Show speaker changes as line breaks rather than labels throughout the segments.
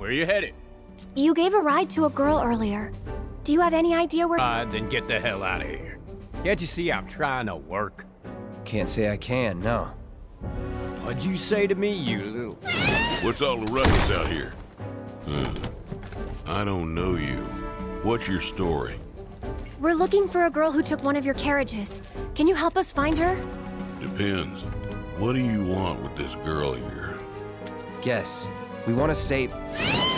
Where are you headed?
You gave a ride to a girl earlier. Do you have any idea where-
Uh, then get the hell out of here. Can't you see I'm trying to work?
Can't say I can, no.
What'd you say to me, you little...
What's all the ruckus out here? Hmm. I don't know you. What's your story?
We're looking for a girl who took one of your carriages. Can you help us find her?
Depends. What do you want with this girl of yours?
Guess. We want to save...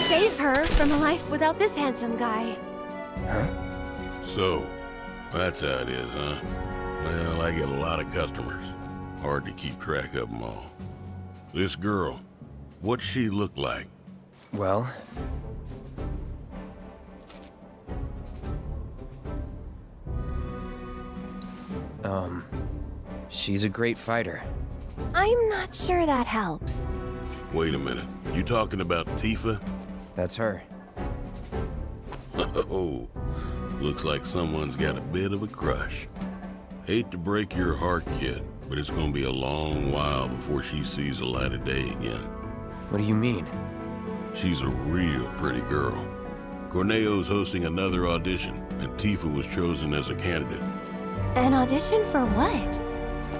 Save her from a life without this handsome guy. Huh?
So, that's how it is, huh? Well, I get a lot of customers. Hard to keep track of them all. This girl, what's she look like?
Well... Um... She's a great fighter.
I'm not sure that helps.
Wait a minute. You talking about Tifa?
That's her.
Oh, looks like someone's got a bit of a crush. Hate to break your heart, kid, but it's gonna be a long while before she sees the light of day again.
What do you mean?
She's a real pretty girl. Corneo's hosting another audition, and Tifa was chosen as a candidate
An audition for what?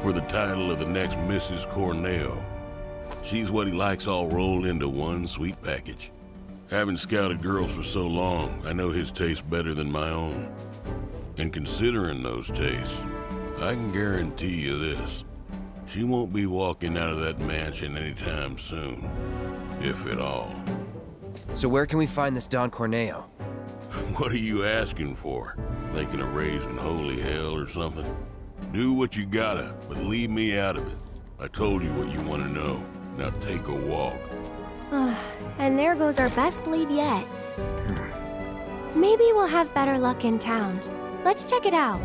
for the title of the next Mrs. Corneo. She's what he likes all rolled into one sweet package. Having scouted girls for so long, I know his taste better than my own. And considering those tastes, I can guarantee you this. She won't be walking out of that mansion anytime soon. If at all.
So where can we find this Don Corneo?
What are you asking for? Thinking of raising holy hell or something? Do what you gotta, but leave me out of it. I told you what you want to know. Now take a walk.
and there goes our best lead yet. Hmm. Maybe we'll have better luck in town. Let's check it out.